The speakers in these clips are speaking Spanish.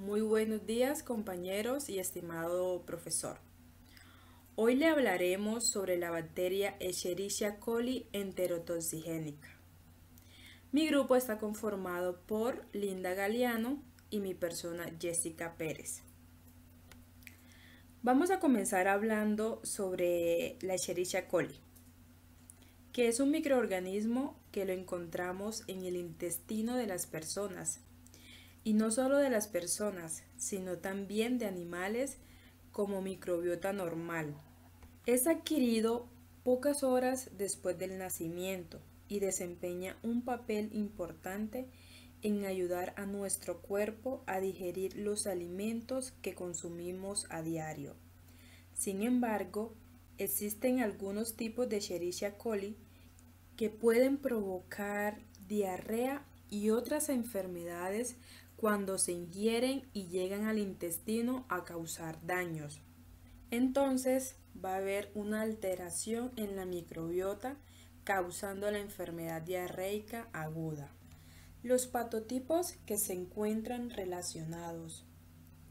Muy buenos días compañeros y estimado profesor. Hoy le hablaremos sobre la bacteria Escherichia coli enterotoxigénica. Mi grupo está conformado por Linda Galeano y mi persona Jessica Pérez. Vamos a comenzar hablando sobre la Escherichia coli, que es un microorganismo que lo encontramos en el intestino de las personas y no solo de las personas, sino también de animales como microbiota normal. Es adquirido pocas horas después del nacimiento y desempeña un papel importante en ayudar a nuestro cuerpo a digerir los alimentos que consumimos a diario. Sin embargo, existen algunos tipos de Escherichia coli que pueden provocar diarrea y otras enfermedades cuando se ingieren y llegan al intestino a causar daños. Entonces va a haber una alteración en la microbiota causando la enfermedad diarreica aguda. Los patotipos que se encuentran relacionados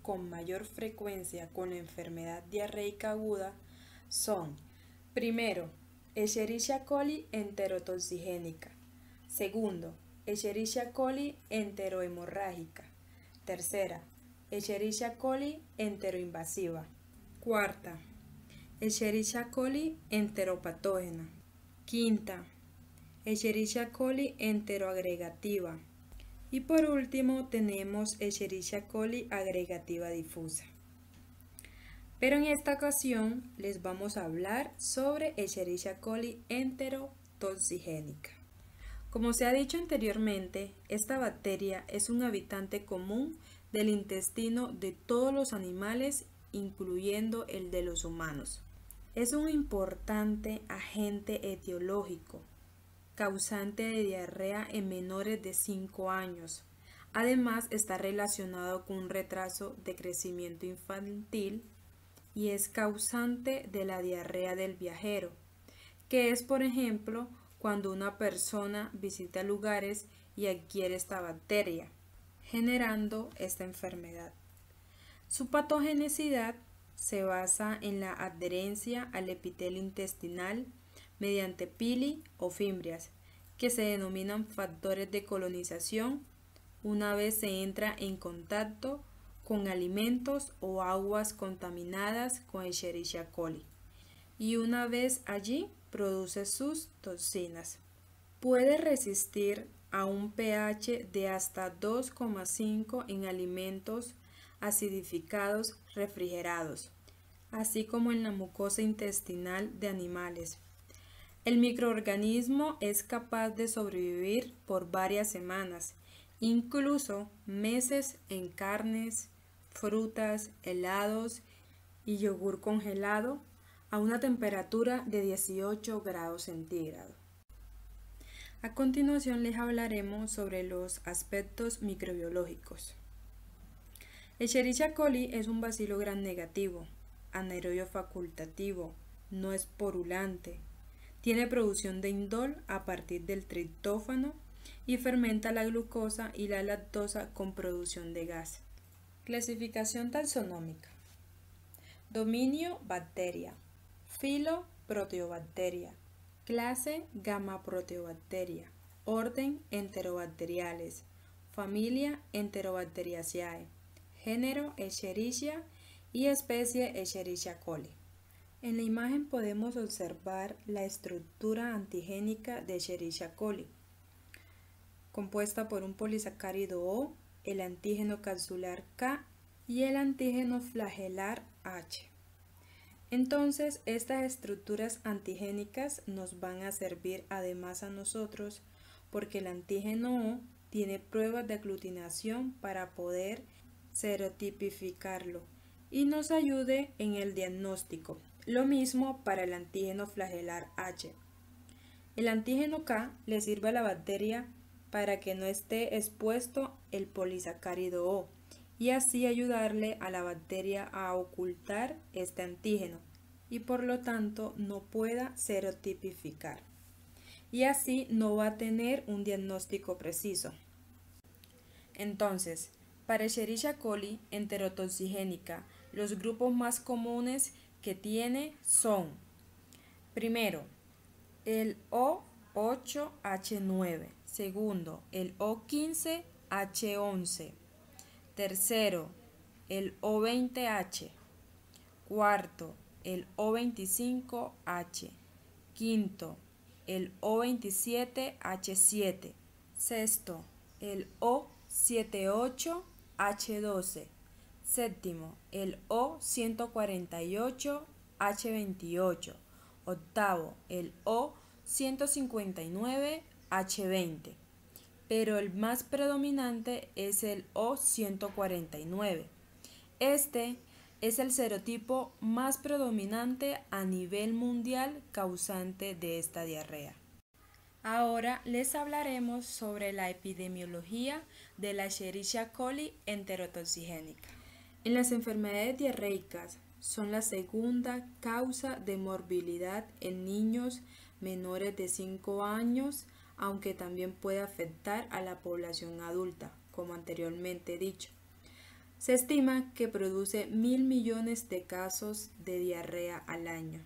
con mayor frecuencia con la enfermedad diarreica aguda son, primero, Escherichia coli enterotoxigénica. Segundo, Escherichia coli enterohemorrágica. Tercera, Escherichia coli enteroinvasiva. Cuarta, Escherichia coli enteropatógena. Quinta, Escherichia coli enteroagregativa. Y por último tenemos Escherichia coli agregativa difusa. Pero en esta ocasión les vamos a hablar sobre Escherichia coli enterotoxigénica. Como se ha dicho anteriormente, esta bacteria es un habitante común del intestino de todos los animales, incluyendo el de los humanos. Es un importante agente etiológico, causante de diarrea en menores de 5 años. Además, está relacionado con un retraso de crecimiento infantil y es causante de la diarrea del viajero, que es, por ejemplo, cuando una persona visita lugares y adquiere esta bacteria, generando esta enfermedad. Su patogenicidad se basa en la adherencia al epitelio intestinal mediante pili o fimbrias, que se denominan factores de colonización una vez se entra en contacto con alimentos o aguas contaminadas con Escherichia coli. Y una vez allí produce sus toxinas. Puede resistir a un pH de hasta 2,5 en alimentos acidificados refrigerados, así como en la mucosa intestinal de animales. El microorganismo es capaz de sobrevivir por varias semanas, incluso meses en carnes, frutas, helados y yogur congelado a una temperatura de 18 grados centígrados. A continuación les hablaremos sobre los aspectos microbiológicos. Escherichia coli es un bacilo gran negativo, anaerobio facultativo, no es porulante, tiene producción de indol a partir del triptófano y fermenta la glucosa y la lactosa con producción de gas. Clasificación taxonómica. Dominio bacteria. Filo Proteobacteria. Clase Gamma Proteobacteria. Orden Enterobacteriales. Familia Enterobacteriaceae. Género Escherichia y especie Escherichia coli. En la imagen podemos observar la estructura antigénica de Escherichia coli, compuesta por un polisacárido O, el antígeno capsular K y el antígeno flagelar H. Entonces, estas estructuras antigénicas nos van a servir además a nosotros porque el antígeno O tiene pruebas de aglutinación para poder serotipificarlo y nos ayude en el diagnóstico. Lo mismo para el antígeno flagelar H. El antígeno K le sirve a la bacteria para que no esté expuesto el polisacárido O y así ayudarle a la bacteria a ocultar este antígeno y por lo tanto no pueda serotipificar. Y así no va a tener un diagnóstico preciso. Entonces, Para Escherichia coli enterotoxigénica, los grupos más comunes que tiene son, primero, el O8H9, segundo, el O15H11, tercero, el O20H, cuarto, el O25H, quinto, el O27H7, sexto, el O78H12, séptimo, el O148H28, octavo, el O159H20, pero el más predominante es el O149. Este es el serotipo más predominante a nivel mundial causante de esta diarrea. Ahora les hablaremos sobre la epidemiología de la Escherichia coli enterotoxigénica. En las enfermedades diarreicas son la segunda causa de morbilidad en niños menores de 5 años, aunque también puede afectar a la población adulta, como anteriormente dicho. Se estima que produce mil millones de casos de diarrea al año.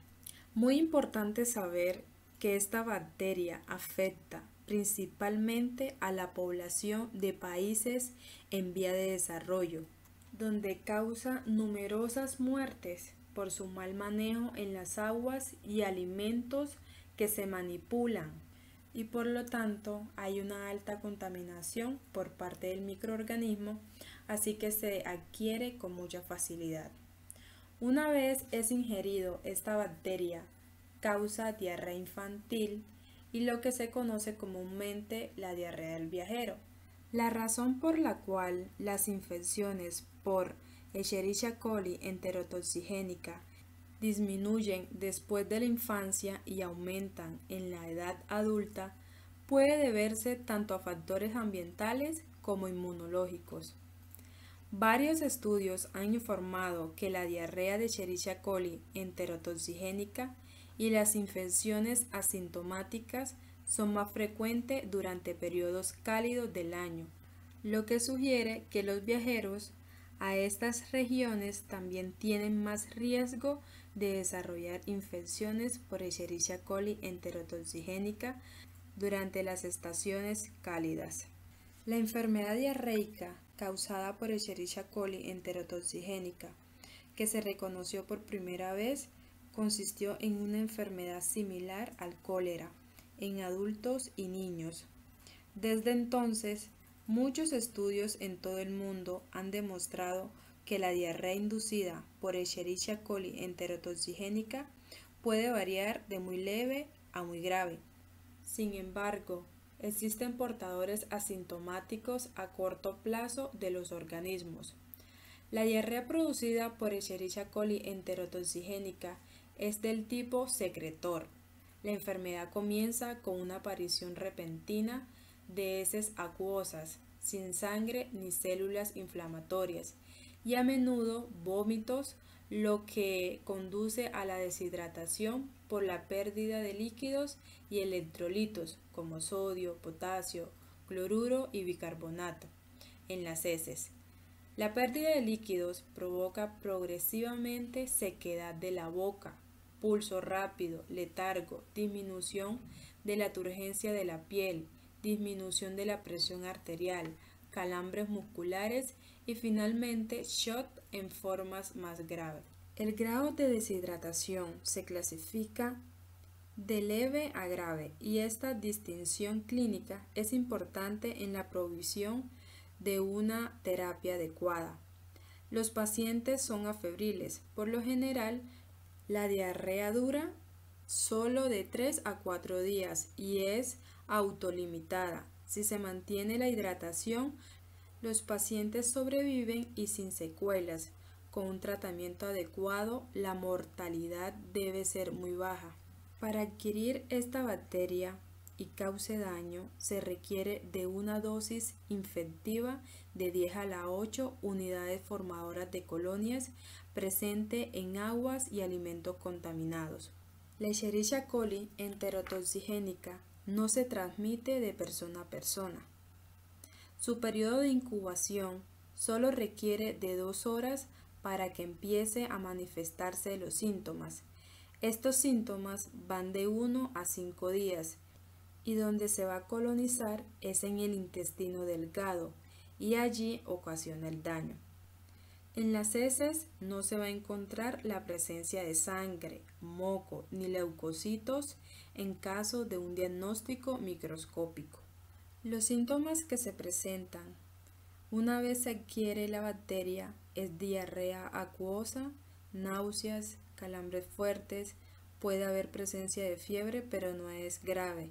Muy importante saber que esta bacteria afecta principalmente a la población de países en vía de desarrollo, donde causa numerosas muertes por su mal manejo en las aguas y alimentos que se manipulan y por lo tanto hay una alta contaminación por parte del microorganismo así que se adquiere con mucha facilidad. Una vez es ingerido, esta bacteria causa diarrea infantil y lo que se conoce comúnmente la diarrea del viajero. La razón por la cual las infecciones por Escherichia coli enterotoxigénica disminuyen después de la infancia y aumentan en la edad adulta puede deberse tanto a factores ambientales como inmunológicos. Varios estudios han informado que la diarrea de Escherichia coli enterotoxigénica y las infecciones asintomáticas son más frecuentes durante periodos cálidos del año, lo que sugiere que los viajeros a estas regiones también tienen más riesgo de desarrollar infecciones por Escherichia coli enterotoxigénica durante las estaciones cálidas. La enfermedad diarreica causada por Escherichia coli enterotoxigénica, que se reconoció por primera vez, consistió en una enfermedad similar al cólera en adultos y niños. Desde entonces, muchos estudios en todo el mundo han demostrado que la diarrea inducida por Escherichia coli enterotoxigénica puede variar de muy leve a muy grave. Sin embargo, existen portadores asintomáticos a corto plazo de los organismos. La diarrea producida por Escherichia coli enterotoxigénica es del tipo secretor. La enfermedad comienza con una aparición repentina de heces acuosas, sin sangre ni células inflamatorias, y a menudo vómitos, lo que conduce a la deshidratación por la pérdida de líquidos y electrolitos como sodio, potasio, cloruro y bicarbonato en las heces. La pérdida de líquidos provoca progresivamente sequedad de la boca, pulso rápido, letargo, disminución de la turgencia de la piel, disminución de la presión arterial, calambres musculares y finalmente shot en formas más graves. El grado de deshidratación se clasifica de leve a grave y esta distinción clínica es importante en la provisión de una terapia adecuada. Los pacientes son afebriles, por lo general la diarrea dura solo de 3 a 4 días y es autolimitada. Si se mantiene la hidratación, los pacientes sobreviven y sin secuelas. Con un tratamiento adecuado, la mortalidad debe ser muy baja. Para adquirir esta bacteria y cause daño, se requiere de una dosis infectiva de 10 a la 8 unidades formadoras de colonias presente en aguas y alimentos contaminados. La Escherichia coli enterotoxigénica no se transmite de persona a persona. Su periodo de incubación solo requiere de dos horas para que empiece a manifestarse los síntomas. Estos síntomas van de 1 a 5 días y donde se va a colonizar es en el intestino delgado y allí ocasiona el daño. En las heces no se va a encontrar la presencia de sangre, moco ni leucocitos en caso de un diagnóstico microscópico. Los síntomas que se presentan una vez se adquiere la bacteria es diarrea acuosa, náuseas, calambres fuertes, puede haber presencia de fiebre pero no es grave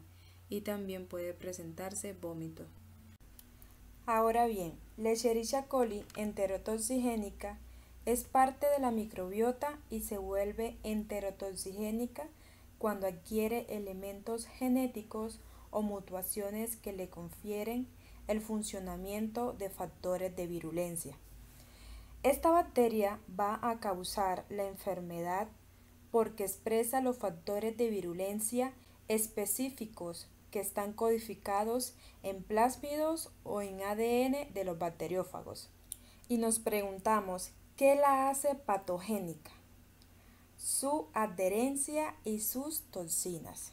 y también puede presentarse vómito. Ahora bien, Escherichia coli enterotoxigénica es parte de la microbiota y se vuelve enterotoxigénica cuando adquiere elementos genéticos o mutuaciones que le confieren el funcionamiento de factores de virulencia. Esta bacteria va a causar la enfermedad porque expresa los factores de virulencia específicos que están codificados en plásmidos o en ADN de los bacteriófagos. Y nos preguntamos, ¿qué la hace patogénica? Su adherencia y sus toxinas.